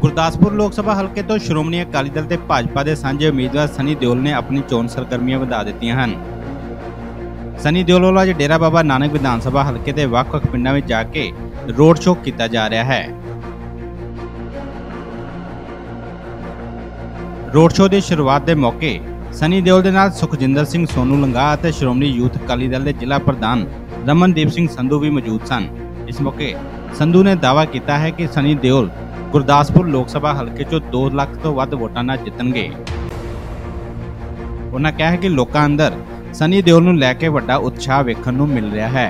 ਗੁਰਦਾਸਪੁਰ ਲੋਕ ਸਭਾ ਹਲਕੇ ਤੋਂ ਸ਼੍ਰੋਮਣੀ ਅਕਾਲੀ ਦਲ ਤੇ ਭਾਜਪਾ ਦੇ ਸਾਂਝੇ ਉਮੀਦਵਾਰ ਸਨੀ ਦਿਓਲ ਨੇ ਆਪਣੀ ਚੋਣ ਸਰਗਰਮੀਆਂ ਵਧਾ ਦਿੱਤੀਆਂ ਹਨ। ਸਨੀ ਦਿਓਲ ਵੱਲੋਂ ਅੱਜ ਡੇਰਾ ਬਾਬਾ ਨਾਨਕ ਵਿਧਾਨ ਸਭਾ ਹਲਕੇ ਦੇ ਵੱਖ-ਵੱਖ ਪਿੰਡਾਂ ਵਿੱਚ ਜਾ ਕੇ ਰੋਡ ਸ਼ੋਅ ਕੀਤਾ ਜਾ ਰਿਹਾ ਹੈ। ਰੋਡ ਸ਼ੋਅ ਦੀ ਸ਼ੁਰੂਆਤ ਦੇ ਮੌਕੇ ਸਨੀ ਦਿਓਲ ਦੇ ਨਾਲ ਸੁਖਜਿੰਦਰ ਸਿੰਘ ਸੋਨੂ ਲੰਗਾ ਅਤੇ ਸ਼੍ਰੋਮਣੀ ਯੂਥ ਅਕਾਲੀ ਦਲ ਦੇ ਜ਼ਿਲ੍ਹਾ ਪ੍ਰਧਾਨ ਰਮਨਦੀਪ ਸਿੰਘ ਸੰਧੂ ਵੀ ਮੌਜੂਦ ਸਨ। ਇਸ ਮੌਕੇ ਸੰਧੂ ਨੇ ਦਾਅਵਾ ਕੀਤਾ ਹੈ ਕਿ ਸਨੀ ਦਿਓਲ ਗੁਰਦਾਸਪੁਰ ਲੋਕ ਸਭਾ ਹਲਕੇ 'ਚੋਂ 2 ਲੱਖ ਤੋਂ ਵੱਧ ਵੋਟਾਂ ਨਾਲ ਜਿੱਤਣਗੇ। ਉਹਨਾਂ ਕਿਹਾ ਹੈ ਕਿ ਲੋਕਾਂ ਅੰਦਰ ਸਨੀ ਦਿਓਲ ਨੂੰ ਲੈ ਕੇ ਵੱਡਾ ਉਤਸ਼ਾਹ ਵੇਖਣ ਨੂੰ ਮਿਲ ਰਿਹਾ ਹੈ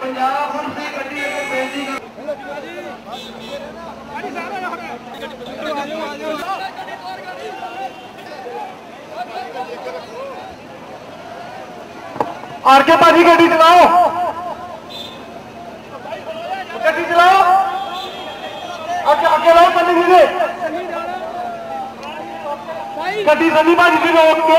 ਪੰਜਾਬ ਹੁਣ ਦੀ ਗੱਡੀ ਅੱਗੇ ਬੇਨਤੀ ਕਰ ਆਰ ਕੇ ਭਾਜੀ ਗੱਡੀ ਚਲਾਓ ਗੱਡੀ ਚਲਾਓ ਅੱਗੇ ਅੱਗੇ ਲਾਓ ਪੰਨੀ ਜੀ ਦੇ ਗੱਡੀ ਸੰਨੀ ਭਾਜੀ ਦੀ ਰੋਕ ਕੇ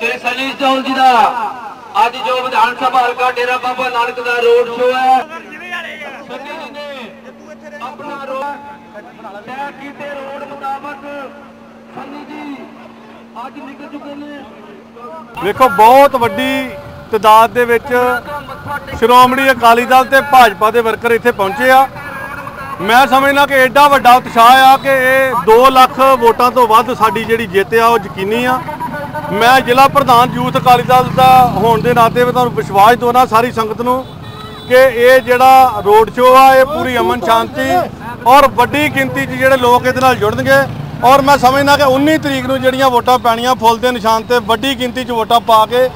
ਸ਼੍ਰੀ ਸਨੀ ਦਿਓਲ ਜੀ ਦਾ ਅੱਜ ਜੋ ਵਿਧਾਨ ਸਭਾ ਹਲਕਾ ਡੇਰਾ ਬਾਬਾ ਨਾਨਕ ਦਾ ਰੋਡ ਸ਼ੋਅ ਹੈ। ਸਨੀ ਜੀ ਨੇ ਆਪਣਾ ਰੋਡ ਤੈਅ ਕੀਤੇ ਰੋਡ ਮੁਤਾਬਕ ਸਨੀ ਜੀ ਅੱਜ ਨਿਕਲ ਚੁੱਕੇ ਨੇ। ਵੇਖੋ, ਬਹੁਤ ਵੱਡੀ ਤਦਾਦ ਦੇ ਵਿੱਚ ਸ਼੍ਰੋਮਣੀ ਅਕਾਲੀ ਦਲ ਤੇ ਭਾਜਪਾ ਦੇ ਵਰਕਰ ਇੱਥੇ ਪਹੁੰਚੇ ਆ। ਮੈਂ ਸਮਝਦਾ ਕਿ ਐਡਾ ਵੱਡਾ ਉਤਸ਼ਾਹ ਆ ਕਿ ਇਹ 2 ਲੱਖ ਵੋਟਾਂ ਤੋਂ ਵੱਧ ਸਾਡੀ ਜਿਹੜੀ ਜਿੱਤ ਆ, ਉਹ ਯਕੀਨੀ ਆ। ਮੈਂ ਜ਼ਿਲ੍ਹਾ ਪ੍ਰਧਾਨ ਯੂਥ ਅਕਾਲੀ ਦਲ ਦਾ ਹੋਣ ਦੇ ਨਾਤੇ ਮੈਂ ਤੁਹਾਨੂੰ ਵਿਸ਼ਵਾਸ ਦਿਵਾਉਣਾ ਸਾਰੀ ਸੰਗਤ ਨੂੰ ਕਿ ਇਹ ਜਿਹੜਾ ਰੋਡ ਸ਼ੋਅ ਆ, ਇਹ ਪੂਰੀ ਅਮਨ ਸ਼ਾਂਤੀ ਔਰ ਵੱਡੀ ਗਿਣਤੀ 'ਚ ਜਿਹੜੇ ਲੋਕ ਇਹਦੇ ਨਾਲ ਜੁੜਨਗੇ। ਔਰ ਮੈਂ ਸਮਝਦਾ ਕਿ 19 ਤਰੀਕ ਨੂੰ ਜਿਹੜੀਆਂ ਵੋਟਾਂ ਪੈਣੀਆਂ, ਫੁੱਲ ਦੇ ਨਿਸ਼ਾਨ ਤੇ ਵੱਡੀ ਗਿਣਤੀ 'ਚ ਵੋਟਾਂ ਪਾ ਕੇ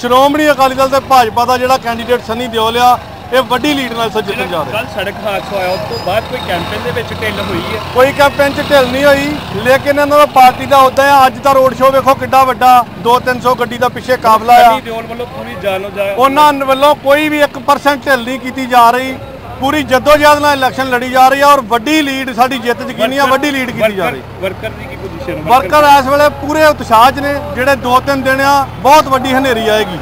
ਸ਼੍ਰੋਮਣੀ ਅਕਾਲੀ ਦਲ ਤੇ ਭਾਜਪਾ ਦਾ ਜਿਹੜਾ ਕੈਂਡੀਡੇਟ ਸਨੀ ਦਿਓਲ ਆ ਇਹ ਵੱਡੀ ਲੀਡ ਨਾਲ ਇੱਥੋਂ ਜਿੱਤਣ ਜਾ ਰਿਹਾ। ਕੱਲ ਸੜਕ ਹਾਦਸਾ ਹੋਇਆ ਉਸ ਤੋਂ ਬਾਅਦ ਕੋਈ ਕੈਂਪੇਨ ਦੇ ਵਿੱਚ ਢਿੱਲ ਹੋਈ ਹੈ? ਕੋਈ ਕੈਂਪੇਨ 'ਚ ਢਿੱਲ ਨਹੀਂ ਹੋਈ ਲੇਕਿਨ ਇਹਨਾਂ ਦਾ ਪਾਰਟੀ ਦਾ ਉਦਾਂ ਆ ਅੱਜ ਦਾ ਰੋਡ ਸ਼ੋਅ ਵੇਖੋ ਕਿੱਡਾ ਵੱਡਾ 2-300 ਗੱਡੀ ਦਾ ਪਿੱਛੇ ਕਾਫਲਾ ਆ। ਦਿਓਲ ਵੱਲੋਂ ਪੂਰੀ ਜਾਨੋ ਜਾ ਉਹਨਾਂ ਵੱਲੋਂ ਕੋਈ ਵੀ 1% ਢਿੱਲ ਨਹੀਂ ਕੀਤੀ ਜਾ ਰਹੀ। ਪੂਰੀ ਜਦੋਜਹਿਦ ਨਾਲ ਇਲੈਕਸ਼ਨ ਲੜੀ ਜਾ ਰਹੀ ਹੈ ਔਰ ਵੱਡੀ ਲੀਡ ਸਾਡੀ ਜਿੱਤ ਯਕੀਨੀ ਆ ਵੱਡੀ ਲੀਡ ਕੀਤੀ ਜਾ ਰਹੀ। ਵਰਕਰ ਦੀ ਕੀ ਪੋਜੀਸ਼ਨ ਵਰਕਰ ਇਸ ਵੇਲੇ ਪੂਰੇ ਉਤਸ਼ਾਹ 'ਚ ਨੇ ਜਿਹੜੇ 2-3 ਦਿਨ ਆ ਬਹੁਤ ਵੱਡੀ ਹਨੇਰੀ ਆਏਗੀ।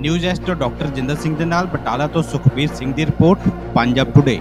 ਨਿਊਜ਼ ਐਸਟੋ ਡਾਕਟਰ ਜਿੰਦਰ ਸਿੰਘ ਦੇ ਨਾਲ, ਬਟਾਲਾ ਤੋਂ ਸੁਖਬੀਰ ਸਿੰਘ ਦੀ ਰਿਪੋਰਟ, ਪੰਜਾਬ ਟੁਡੇ